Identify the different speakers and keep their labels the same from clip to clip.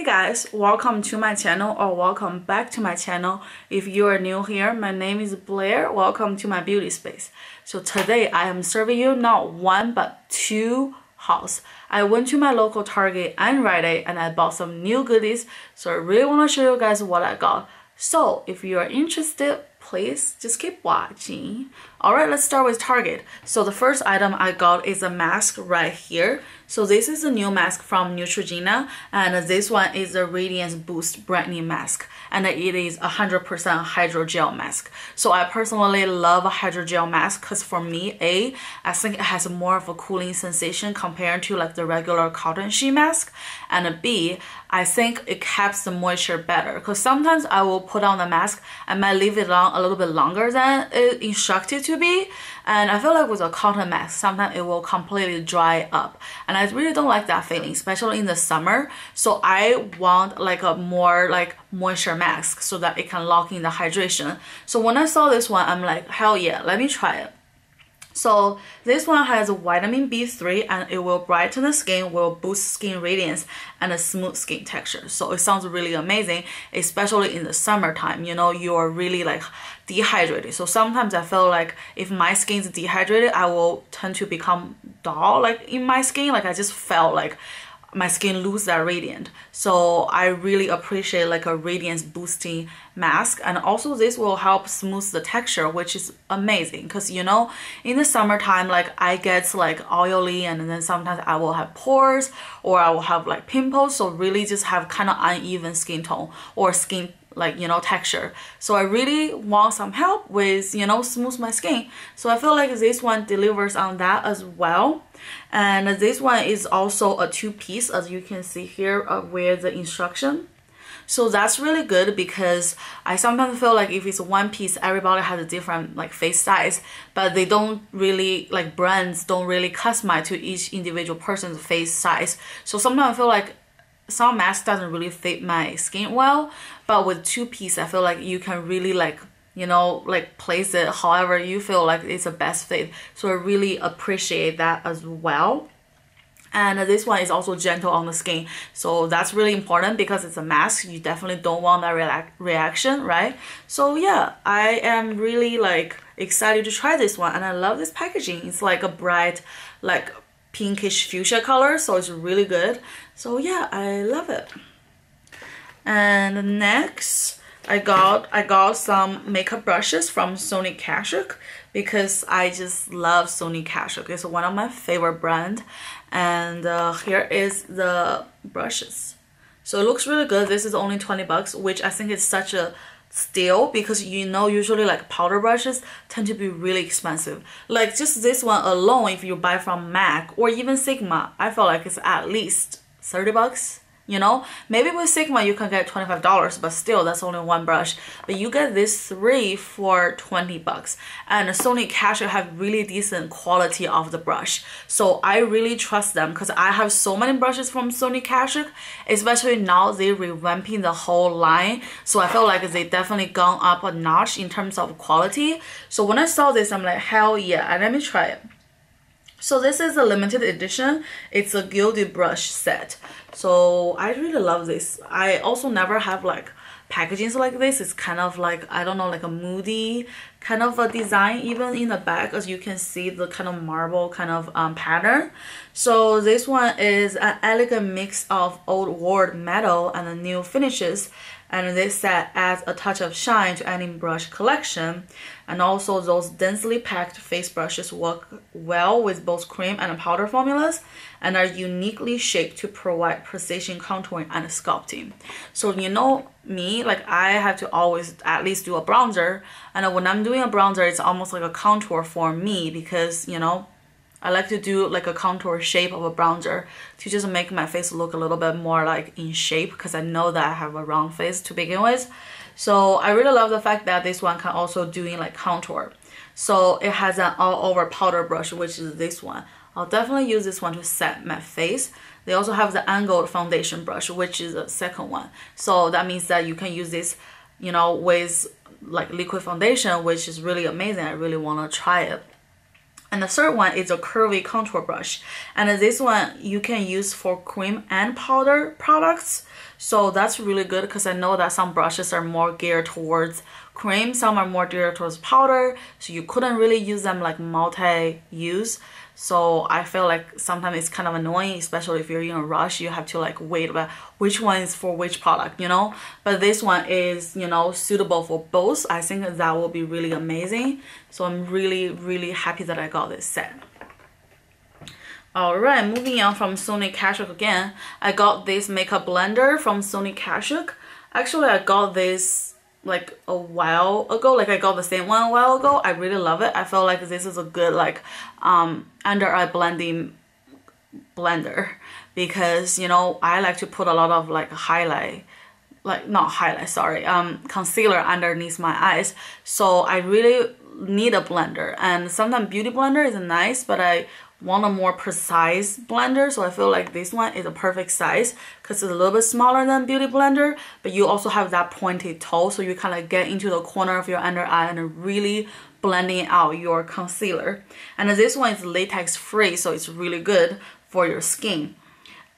Speaker 1: Hey guys, welcome to my channel or welcome back to my channel. If you are new here, my name is Blair. Welcome to my beauty space. So today I am serving you not one but two hauls. I went to my local Target and Rite Aid and I bought some new goodies. So I really want to show you guys what I got. So if you are interested, please just keep watching. Alright, let's start with Target. So the first item I got is a mask right here. So this is a new mask from Neutrogena and this one is a Radiance Boost Brightening Mask and it is a 100% hydrogel mask. So I personally love a hydrogel mask because for me, A, I think it has more of a cooling sensation compared to like the regular cotton sheet mask and B, I think it keeps the moisture better because sometimes I will put on the mask and might leave it on a little bit longer than it instructed to be and I feel like with a cotton mask sometimes it will completely dry up. And I really don't like that feeling especially in the summer. So I want like a more like moisture mask so that it can lock in the hydration. So when I saw this one I'm like hell yeah let me try it so this one has vitamin B3 and it will brighten the skin, will boost skin radiance and a smooth skin texture. So it sounds really amazing, especially in the summertime. You know, you are really like dehydrated. So sometimes I feel like if my skin is dehydrated, I will tend to become dull like in my skin. Like I just felt like my skin lose that radiant so i really appreciate like a radiance boosting mask and also this will help smooth the texture which is amazing because you know in the summertime like i get like oily and then sometimes i will have pores or i will have like pimples so really just have kind of uneven skin tone or skin like you know texture. So i really want some help with you know smooth my skin. So i feel like this one delivers on that as well. And this one is also a two piece as you can see here uh, with the instruction so that's really good because I sometimes feel like if it's one piece, everybody has a different like face size, but they don't really like brands don't really customize to each individual person's face size. So sometimes I feel like some mask doesn't really fit my skin well but with two piece i feel like you can really like you know like place it however you feel like it's the best fit so i really appreciate that as well and this one is also gentle on the skin. So that's really important because it's a mask. You definitely don't want that rea reaction right? So yeah i am really like excited to try this one. And i love this packaging. It's like a bright like pinkish fuchsia color so it's really good. So yeah I love it. And next I got I got some makeup brushes from Sonia Kashuk because I just love Sonia Kashuk. It's one of my favorite brand. And uh, here is the brushes. So it looks really good. This is only 20 bucks which I think is such a steal because you know usually like powder brushes tend to be really expensive. Like just this one alone if you buy from MAC or even Sigma I feel like it's at least 30 bucks you know? Maybe with sigma you can get $25 but still that's only one brush. But you get this three for 20 bucks. And Sonia Kashuk have really decent quality of the brush. So i really trust them because i have so many brushes from Sonia Kashuk especially now they're revamping the whole line. So i feel like they definitely gone up a notch in terms of quality. So when i saw this i'm like hell yeah and let me try it so this is a limited edition. It's a gilded brush set. So I really love this. I also never have like packagings like this. It's kind of like, I don't know, like a moody kind of a design even in the back as you can see the kind of marble kind of um, pattern. So this one is an elegant mix of old world metal and the new finishes and this set adds a touch of shine to any brush collection and also those densely packed face brushes work well with both cream and powder formulas and are uniquely shaped to provide precision contouring and sculpting so you know me like i have to always at least do a bronzer and when i'm doing a bronzer it's almost like a contour for me because you know I like to do like a contour shape of a bronzer to just make my face look a little bit more like in shape because I know that I have a round face to begin with. So I really love the fact that this one can also do in like contour. So it has an all over powder brush which is this one. I'll definitely use this one to set my face. They also have the angled foundation brush which is the second one. So that means that you can use this you know with like liquid foundation which is really amazing. I really want to try it. And the third one is a curvy contour brush. And this one you can use for cream and powder products. So that's really good because I know that some brushes are more geared towards cream, some are more geared towards powder. So you couldn't really use them like multi-use. So I feel like sometimes it's kind of annoying, especially if you're in a rush, you have to like wait about which one is for which product, you know? But this one is, you know, suitable for both. I think that will be really amazing. So I'm really, really happy that I got this set. Alright, moving on from Sonia Kashuk again. I got this makeup blender from Sonia Kashuk. Actually, I got this like a while ago. Like i got the same one a while ago. I really love it. I feel like this is a good like um under eye blending blender because you know i like to put a lot of like highlight like not highlight sorry um concealer underneath my eyes. So i really need a blender. And sometimes beauty blender is nice but i want a more precise blender. So I feel like this one is a perfect size because it's a little bit smaller than Beauty Blender but you also have that pointed toe. So you kind of get into the corner of your under eye and really blending out your concealer. And this one is latex free so it's really good for your skin.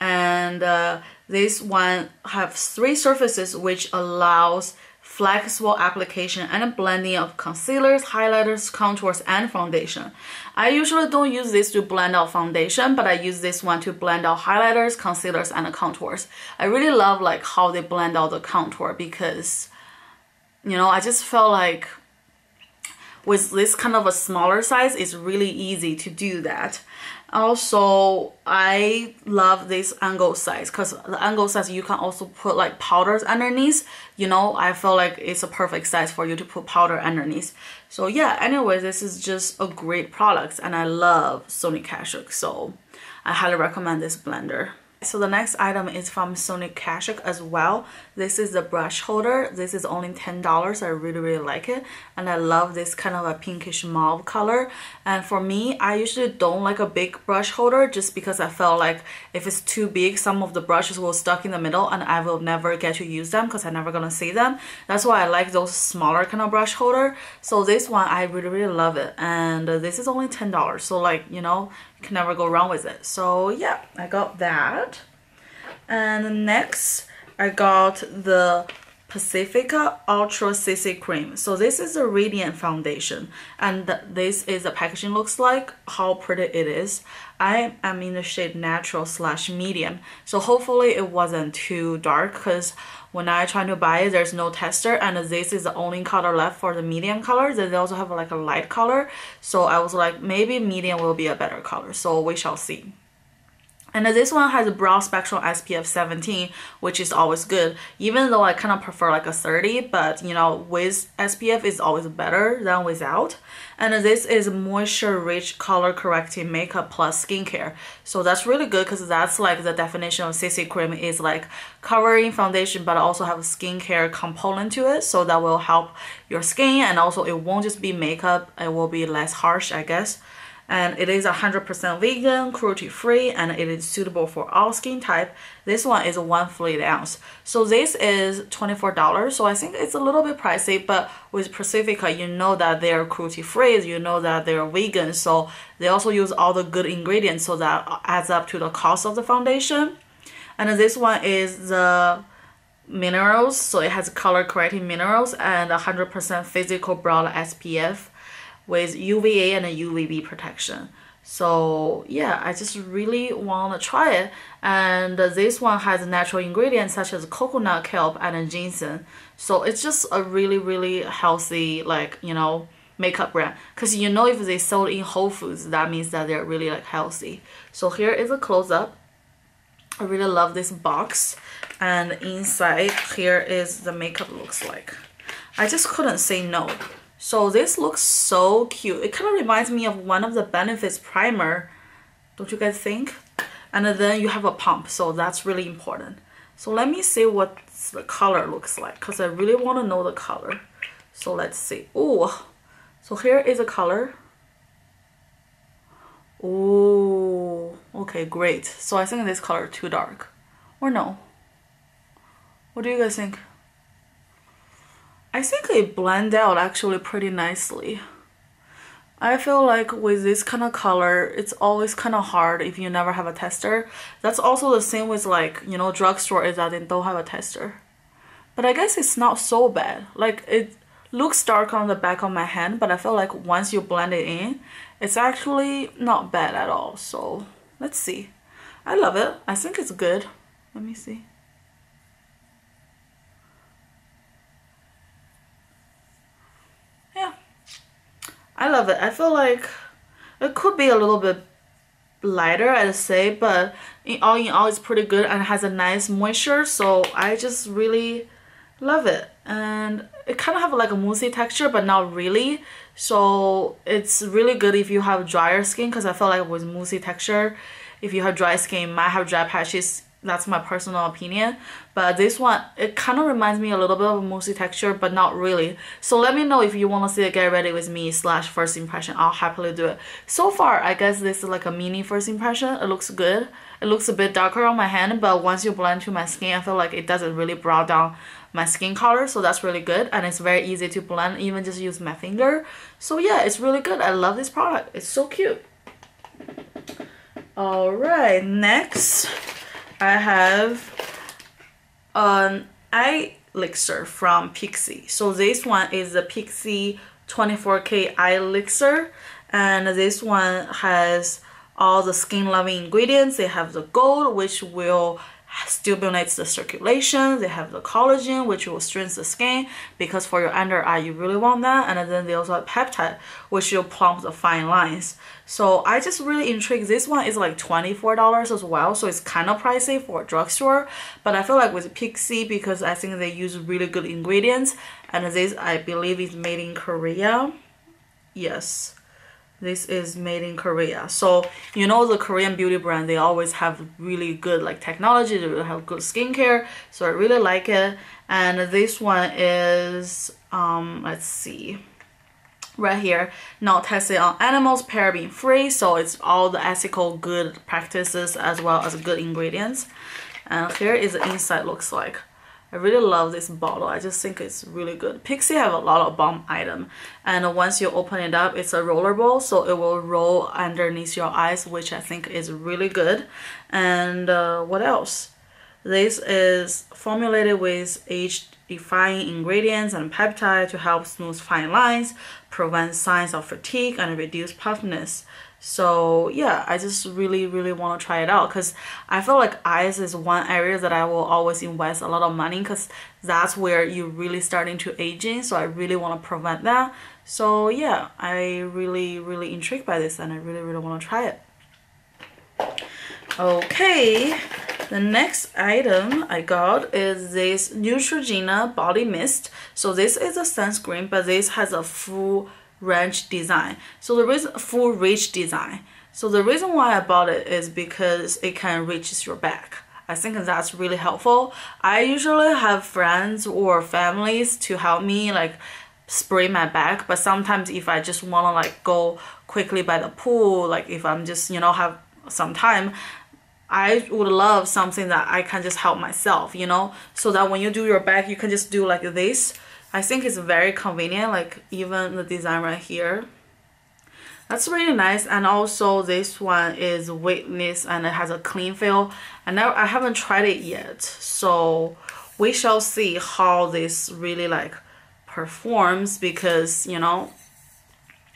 Speaker 1: And uh, this one have three surfaces which allows flexible application and blending of concealers, highlighters, contours, and foundation. I usually don't use this to blend out foundation, but I use this one to blend out highlighters, concealers, and contours. I really love like how they blend out the contour because, you know, I just felt like with this kind of a smaller size, it's really easy to do that. Also, I love this angle size because the angle size you can also put like powders underneath. You know, I feel like it's a perfect size for you to put powder underneath. So yeah, anyway, this is just a great product and I love Sonia Kashuk. So I highly recommend this blender. So the next item is from Sonia Kashuk as well. This is the brush holder. This is only $10. I really, really like it. And I love this kind of a pinkish mauve color. And for me, I usually don't like a big brush holder just because I felt like if it's too big, some of the brushes will stuck in the middle and I will never get to use them because I'm never gonna see them. That's why I like those smaller kind of brush holder. So this one, I really, really love it. And this is only $10. So like, you know, can never go wrong with it. So yeah, I got that. And next, I got the Pacifica Ultra CC Cream. So this is a radiant foundation and this is the packaging looks like, how pretty it is. I am in the shade natural slash medium. So hopefully it wasn't too dark because when I try to buy it, there's no tester and this is the only color left for the medium color. They also have like a light color. So I was like, maybe medium will be a better color. So we shall see. And this one has a broad spectrum SPF 17, which is always good. Even though I kind of prefer like a 30, but you know, with SPF is always better than without. And this is moisture rich color correcting makeup plus skincare. So that's really good because that's like the definition of CC cream is like covering foundation, but also have a skincare component to it. So that will help your skin and also it won't just be makeup. It will be less harsh, I guess and it is 100% vegan, cruelty-free, and it is suitable for all skin type. This one is one fluid ounce. So this is $24, so I think it's a little bit pricey, but with Pacifica, you know that they're cruelty-free, you know that they're vegan, so they also use all the good ingredients, so that adds up to the cost of the foundation. And this one is the minerals, so it has color correcting minerals and 100% physical broad SPF with UVA and UVB protection. So yeah, I just really want to try it. And this one has natural ingredients such as coconut, kelp, and ginseng. So it's just a really, really healthy, like, you know, makeup brand. Because you know if they sold in Whole Foods, that means that they're really like healthy. So here is a close-up. I really love this box. And inside here is the makeup looks like. I just couldn't say no. So this looks so cute. It kind of reminds me of one of the Benefits primer. Don't you guys think? And then you have a pump, so that's really important. So let me see what the color looks like because I really want to know the color. So let's see. Oh, so here is a color. Oh, okay, great. So I think this color too dark. Or no? What do you guys think? I think it blend out actually pretty nicely. I feel like with this kind of color, it's always kind of hard if you never have a tester. That's also the same with like, you know, drugstore is that they don't have a tester. But I guess it's not so bad. Like it looks dark on the back of my hand, but I feel like once you blend it in, it's actually not bad at all. So let's see. I love it. I think it's good. Let me see. Yeah. I love it. I feel like it could be a little bit lighter I'd say but in all in all it's pretty good and has a nice moisture so I just really love it. And it kind of have like a moussey texture but not really. So it's really good if you have drier skin because I feel like with moussey texture. If you have dry skin might have dry patches that's my personal opinion. But this one it kind of reminds me a little bit of a moussey texture but not really. So let me know if you want to see a get ready with me slash first impression. I'll happily do it. So far i guess this is like a mini first impression. It looks good. It looks a bit darker on my hand but once you blend to my skin i feel like it doesn't really brow down my skin color so that's really good. And it's very easy to blend even just use my finger. So yeah it's really good. I love this product. It's so cute. All right next I have um, an eye elixir from Pixi. So this one is the Pixi 24K eye elixir and this one has all the skin loving ingredients. They have the gold which will stimulates the circulation. They have the collagen, which will strengthen the skin because for your under eye, you really want that. And then they also have peptide, which will plump the fine lines. So I just really intrigued. This one is like $24 as well. So it's kind of pricey for a drugstore. But I feel like with Pixi, because I think they use really good ingredients. And this, I believe, is made in Korea. Yes this is made in Korea. So you know the Korean beauty brand, they always have really good like technology, they have good skincare. So I really like it. And this one is, um, let's see, right here, not tested on animals, paraben free. So it's all the ethical good practices as well as good ingredients. And here is the inside looks like. I really love this bottle. I just think it's really good. Pixi have a lot of bomb item. And once you open it up, it's a rollerball. So it will roll underneath your eyes, which I think is really good. And uh, what else? This is formulated with age-defying ingredients and peptide to help smooth fine lines, prevent signs of fatigue, and reduce puffiness so yeah i just really really want to try it out because i feel like eyes is one area that i will always invest a lot of money because that's where you're really starting to aging so i really want to prevent that so yeah i really really intrigued by this and i really really want to try it okay the next item I got is this Neutrogena body mist. So this is a sunscreen, but this has a full range design. So the reason full reach design. So the reason why I bought it is because it can reach your back. I think that's really helpful. I usually have friends or families to help me like spray my back, but sometimes if I just want to like go quickly by the pool, like if I'm just, you know, have some time, I would love something that I can just help myself, you know, so that when you do your back, you can just do like this I think it's very convenient like even the design right here. That's really nice and also this one is weightless and it has a clean feel. And now I haven't tried it yet so we shall see how this really like performs because you know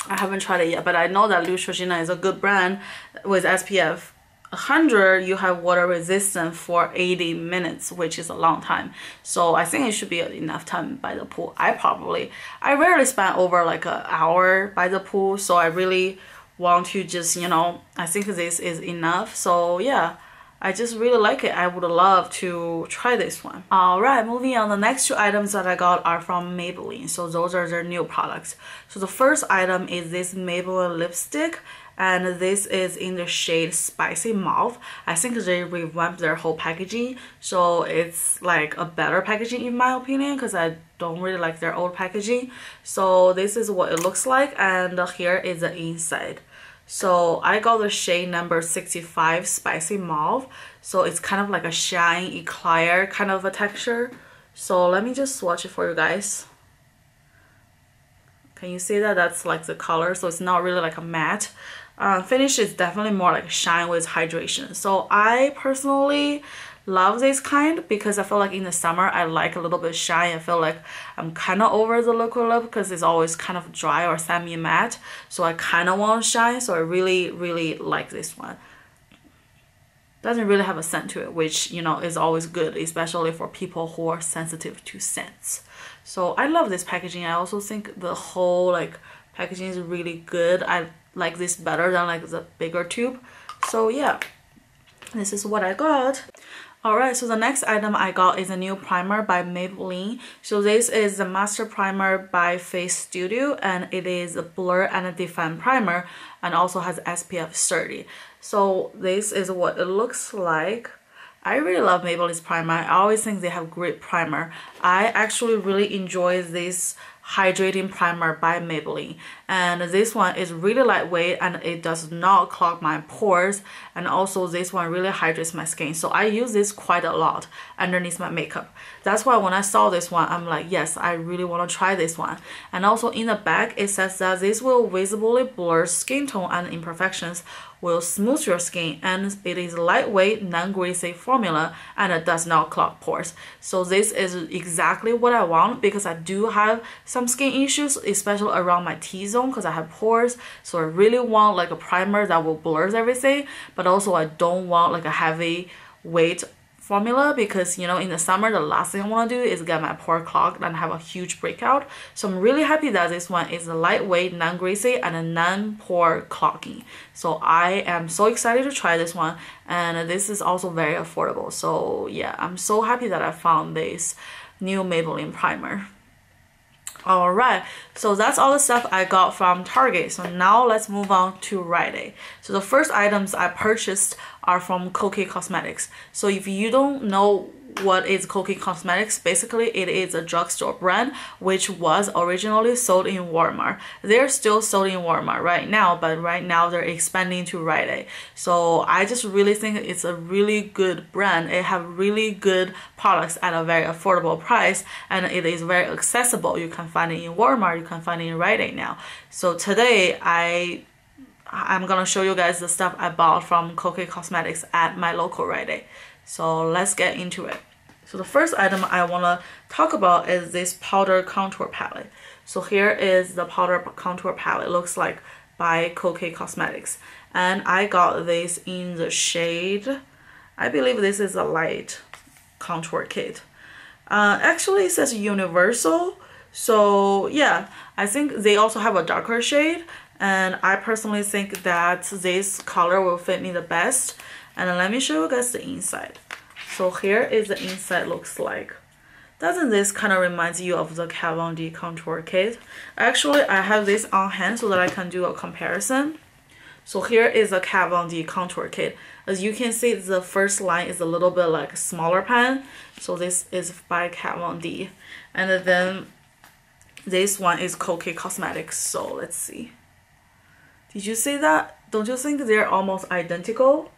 Speaker 1: I haven't tried it yet but I know that Neutrogena is a good brand with SPF 100 you have water resistant for 80 minutes which is a long time so i think it should be enough time by the pool i probably i rarely spend over like an hour by the pool so i really want to just you know i think this is enough so yeah I just really like it. I would love to try this one. Alright, moving on. The next two items that I got are from Maybelline. So those are their new products. So the first item is this Maybelline lipstick and this is in the shade spicy mauve. I think they revamped their whole packaging so it's like a better packaging in my opinion because i don't really like their old packaging. So this is what it looks like and here is the inside. So i got the shade number 65 spicy mauve. So it's kind of like a shine eclair kind of a texture. So let me just swatch it for you guys. Can you see that? That's like the color so it's not really like a matte uh, finish is definitely more like shine with hydration so I personally love this kind because I feel like in the summer I like a little bit shine. I feel like I'm kind of over the liquid lip because it's always kind of dry or semi-matte. So I kind of want shine. So I really, really like this one. Doesn't really have a scent to it, which, you know, is always good, especially for people who are sensitive to scents. So I love this packaging. I also think the whole like packaging is really good. I like this better than like the bigger tube. So yeah, this is what I got. Alright, so the next item I got is a new primer by Maybelline. So this is the Master Primer by Face Studio and it is a blur and a define primer and also has SPF 30. So this is what it looks like. I really love Maybelline's primer. I always think they have great primer. I actually really enjoy this hydrating primer by Maybelline and this one is really lightweight and it does not clog my pores. And also this one really hydrates my skin. So I use this quite a lot underneath my makeup. That's why when I saw this one I'm like yes I really want to try this one. And also in the back it says that this will visibly blur skin tone and imperfections will smooth your skin. And it is lightweight, non-greasy formula and it does not clog pores. So this is exactly what I want because I do have some skin issues, especially around my T-zone because I have pores. So I really want like a primer that will blur everything, but also I don't want like a heavy weight formula because you know in the summer the last thing I want to do is get my pore clogged and have a huge breakout. So I'm really happy that this one is a lightweight non-greasy and a non-pore clogging so I am so excited to try this one and this is also very affordable. So yeah I'm so happy that I found this new Maybelline primer Alright, so that's all the stuff I got from Target. So now let's move on to Rite Aid. So the first items I purchased are from Kokie Cosmetics. So if you don't know what is Kokie Cosmetics. Basically, it is a drugstore brand which was originally sold in Walmart. They're still sold in Walmart right now, but right now they're expanding to Rite Aid. So I just really think it's a really good brand. It have really good products at a very affordable price and it is very accessible. You can find it in Walmart, you can find it in Rite Aid now. So today I I'm gonna show you guys the stuff I bought from Kokie Cosmetics at my local Rite Aid. So let's get into it. So the first item I want to talk about is this powder contour palette. So here is the powder contour palette. Looks like by Kokie Cosmetics. And I got this in the shade, I believe this is a light contour kit. Uh, actually it says universal. So yeah, I think they also have a darker shade. And I personally think that this color will fit me the best. And let me show you guys the inside. So here is the inside looks like. Doesn't this kind of remind you of the Kat Von D contour kit? Actually, I have this on hand so that I can do a comparison. So here is the Kat Von D contour kit. As you can see, the first line is a little bit like a smaller pen. So this is by Kat Von D. And then this one is Kokie Cosmetics. So let's see. Did you see that? Don't you think they're almost identical?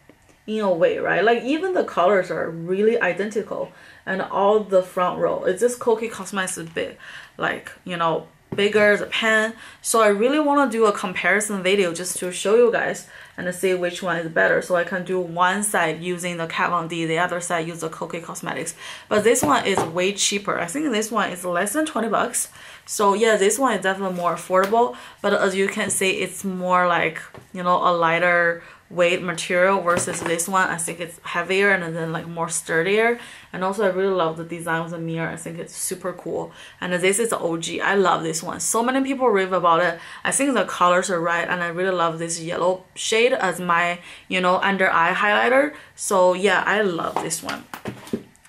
Speaker 1: in a way, right? Like even the colors are really identical and all the front row. It's just Kokie Cosmetics is big, like, you know, bigger the pen. So I really want to do a comparison video just to show you guys and see which one is better. So I can do one side using the Kat Von D, the other side use the Kokie Cosmetics. But this one is way cheaper. I think this one is less than 20 bucks. So yeah, this one is definitely more affordable. But as you can see, it's more like, you know, a lighter weight material versus this one I think it's heavier and then like more sturdier. And also I really love the design of the mirror I think it's super cool. And this is the OG I love this one. So many people rave about it. I think the colors are right and I really love this yellow shade as my you know under eye highlighter. So yeah I love this one.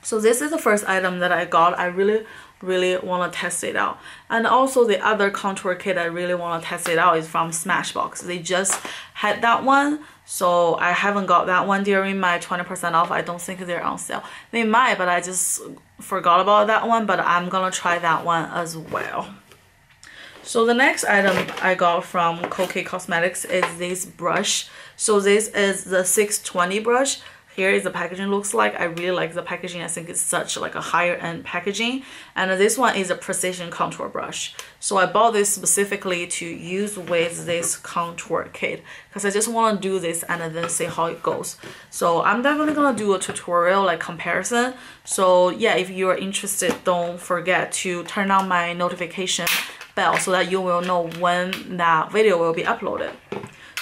Speaker 1: So this is the first item that I got. I really really want to test it out. And also the other contour kit I really want to test it out is from Smashbox. They just had that one so I haven't got that one during my 20% off. I don't think they're on sale. They might, but I just forgot about that one. But I'm gonna try that one as well. So the next item I got from Kokie Cosmetics is this brush. So this is the 620 brush. Here is the packaging looks like. I really like the packaging. I think it's such like a higher end packaging. And this one is a precision contour brush. So i bought this specifically to use with this contour kit because i just want to do this and then see how it goes. So i'm definitely gonna do a tutorial like comparison. So yeah if you are interested don't forget to turn on my notification bell so that you will know when that video will be uploaded.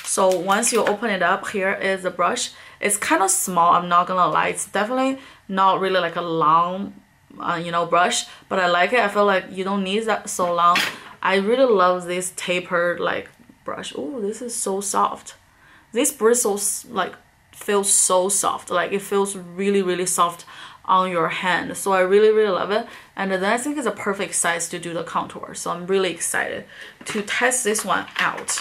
Speaker 1: So once you open it up, here is the brush. It's kind of small, I'm not gonna lie. It's definitely not really like a long, uh, you know, brush, but I like it. I feel like you don't need that so long. I really love this tapered like brush. Oh, this is so soft. This bristles like feels so soft. Like it feels really, really soft on your hand. So I really, really love it. And then I think it's a perfect size to do the contour. So I'm really excited to test this one out.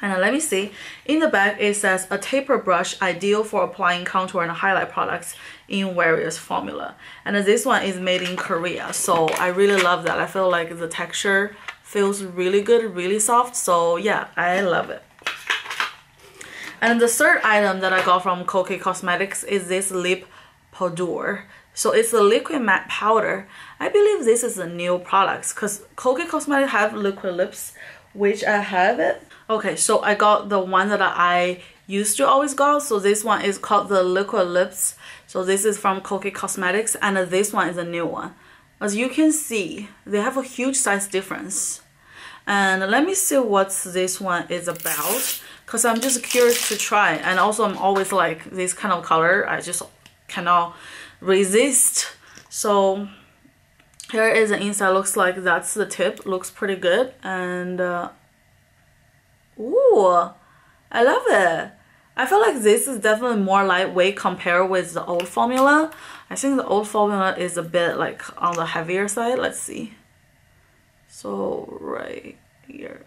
Speaker 1: And let me see, in the back it says a taper brush ideal for applying contour and highlight products in various formula. And this one is made in Korea, so I really love that. I feel like the texture feels really good, really soft, so yeah, I love it. And the third item that I got from Kokie Cosmetics is this lip powder. So it's a liquid matte powder. I believe this is a new product because Kokie Cosmetics have liquid lips, which I have it Okay, so I got the one that I used to always go. So this one is called the Liquid Lips. So this is from Kokie Cosmetics and this one is a new one. As you can see, they have a huge size difference. And let me see what this one is about because I'm just curious to try. And also I'm always like this kind of color. I just cannot resist. So here is the inside looks like that's the tip looks pretty good and uh, Ooh, I love it. I feel like this is definitely more lightweight compared with the old formula. I think the old formula is a bit like on the heavier side. Let's see. So right here.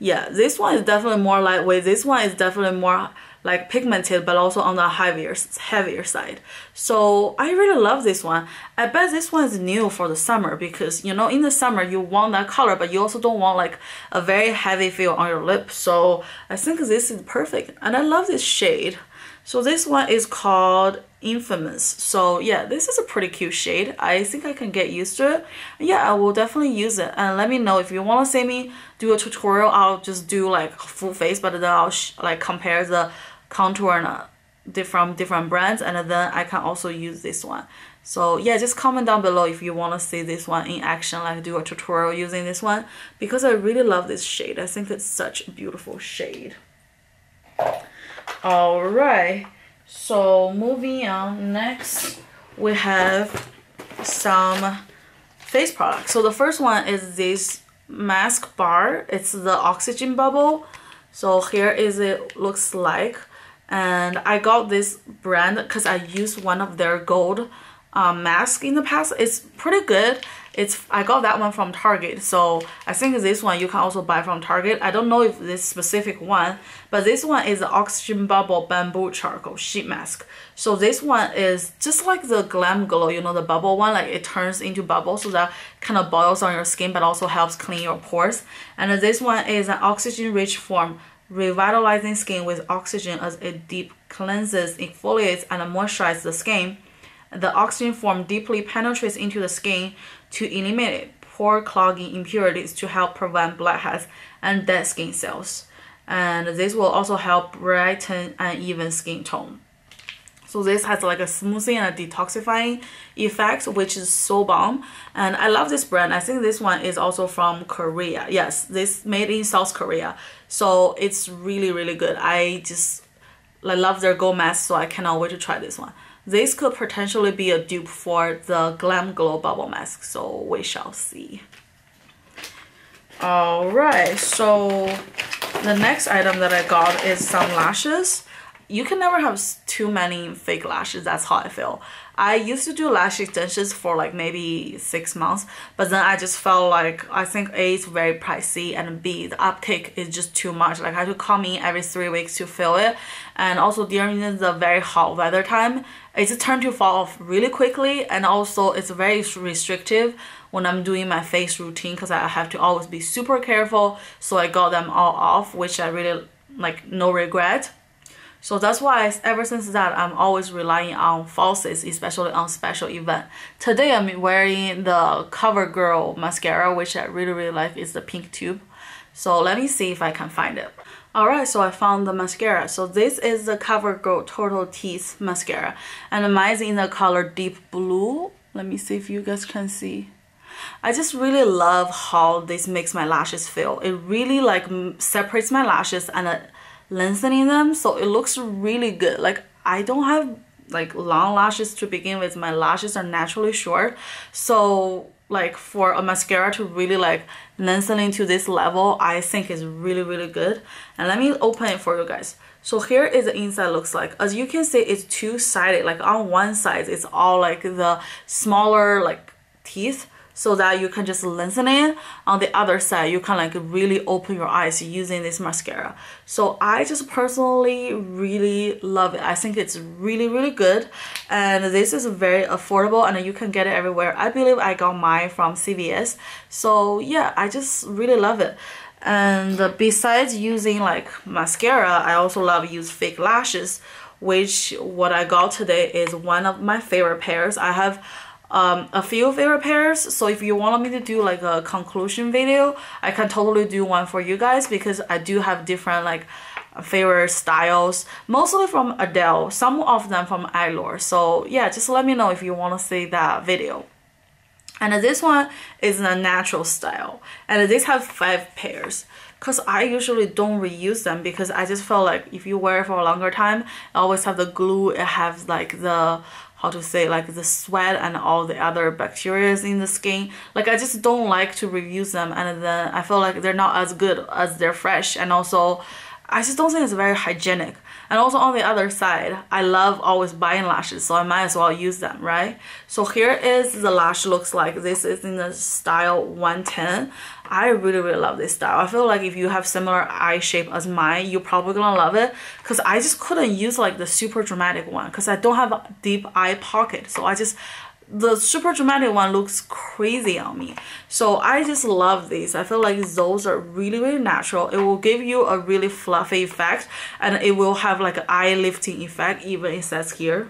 Speaker 1: Yeah, this one is definitely more lightweight. This one is definitely more like pigmented but also on the heavier heavier side. So i really love this one. I bet this one is new for the summer because you know in the summer you want that color but you also don't want like a very heavy feel on your lip so i think this is perfect. And i love this shade. So this one is called Infamous. So yeah, this is a pretty cute shade. I think I can get used to it. Yeah, I will definitely use it. And let me know if you want to see me do a tutorial. I'll just do like full face, but then I'll like compare the contour and uh, from different brands. And then I can also use this one. So yeah, just comment down below if you want to see this one in action, like do a tutorial using this one. Because I really love this shade. I think it's such a beautiful shade. All right, so moving on, next we have some face products. So the first one is this mask bar. It's the oxygen bubble. So here is it looks like. And I got this brand because I used one of their gold um, mask in the past. It's pretty good it's I got that one from Target. So I think this one you can also buy from Target. I don't know if this specific one but this one is the oxygen bubble bamboo charcoal sheet mask. So this one is just like the glam glow you know the bubble one like it turns into bubble so that kind of boils on your skin but also helps clean your pores. And this one is an oxygen rich form revitalizing skin with oxygen as it deep cleanses exfoliates and moisturizes the skin the oxygen form deeply penetrates into the skin to eliminate pore clogging impurities to help prevent blackheads and dead skin cells. And this will also help brighten uneven skin tone. So this has like a smoothing and a detoxifying effect, which is so bomb. And I love this brand. I think this one is also from Korea. Yes, this made in South Korea. So it's really, really good. I just I love their gold mask, so I cannot wait to try this one. This could potentially be a dupe for the Glam Glow Bubble Mask, so we shall see. Alright, so the next item that I got is some lashes. You can never have too many fake lashes, that's how I feel. I used to do lash extensions for like maybe six months, but then I just felt like I think A is very pricey and B the uptake is just too much. Like I had to come in every three weeks to fill it, and also during the very hot weather time, it just turned to fall off really quickly, and also it's very restrictive when I'm doing my face routine because I have to always be super careful. So I got them all off, which I really like no regret. So that's why ever since that, I'm always relying on falsies, especially on special event. Today I'm wearing the CoverGirl mascara, which I really, really like. It's the pink tube. So let me see if I can find it. Alright, so I found the mascara. So this is the CoverGirl Total Tease mascara. And mine is in the color deep blue. Let me see if you guys can see. I just really love how this makes my lashes feel. It really like separates my lashes and uh, lengthening them so it looks really good. Like I don't have like long lashes to begin with. My lashes are naturally short. So like for a mascara to really like lengthening to this level I think is really really good and let me open it for you guys so here is the inside looks like as you can see it's two-sided like on one side it's all like the smaller like teeth so that you can just lengthen it. On the other side, you can like really open your eyes using this mascara. So I just personally really love it. I think it's really, really good. And this is very affordable and you can get it everywhere. I believe I got mine from CVS. So yeah, I just really love it. And besides using like mascara, I also love use fake lashes which what I got today is one of my favorite pairs. I have um, a few favorite pairs so if you want me to do like a conclusion video I can totally do one for you guys because I do have different like favorite styles mostly from Ardell some of them from Eylure so yeah just let me know if you want to see that video. And this one is a natural style and this have five pairs because I usually don't reuse them because I just feel like if you wear for a longer time, I always have the glue, it has like the how to say like the sweat and all the other bacteria in the skin. Like I just don't like to reuse them and then I feel like they're not as good as they're fresh. And also I just don't think it's very hygienic and also on the other side, I love always buying lashes, so I might as well use them, right? So here is the lash looks like. This is in the style 110. I really, really love this style. I feel like if you have similar eye shape as mine, you're probably gonna love it because I just couldn't use like the super dramatic one because I don't have a deep eye pocket. So I just the super dramatic one looks crazy on me. So i just love these i feel like those are really really natural. It will give you a really fluffy effect and it will have like an eye lifting effect even it says here.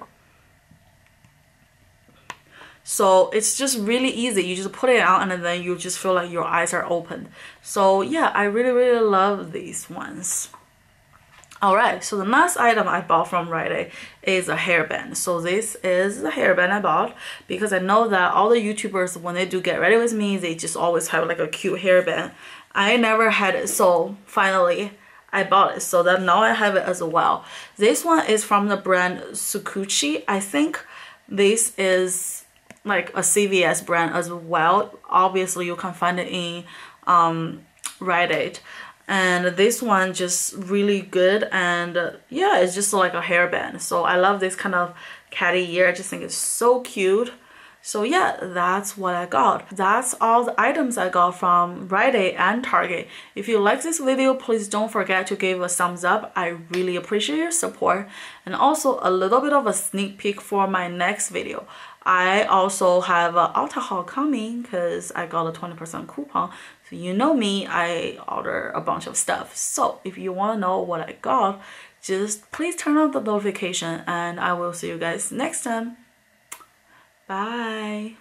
Speaker 1: So it's just really easy. You just put it out and then you just feel like your eyes are open so yeah i really really love these ones Alright, so the last item I bought from Rite Aid is a hairband. So this is the hairband I bought because I know that all the YouTubers, when they do Get Ready With Me, they just always have like a cute hairband. I never had it, so finally I bought it. So that now I have it as well. This one is from the brand Scunci. I think this is like a CVS brand as well. Obviously, you can find it in um, Rite Aid and this one just really good. And uh, yeah it's just like a hairband. So I love this kind of catty ear. I just think it's so cute. So yeah that's what I got. That's all the items I got from Rite Aid and Target. If you like this video please don't forget to give a thumbs up. I really appreciate your support. And also a little bit of a sneak peek for my next video. I also have an haul coming because I got a 20% coupon. So you know me, I order a bunch of stuff. So if you want to know what I got, just please turn on the notification and I will see you guys next time. Bye.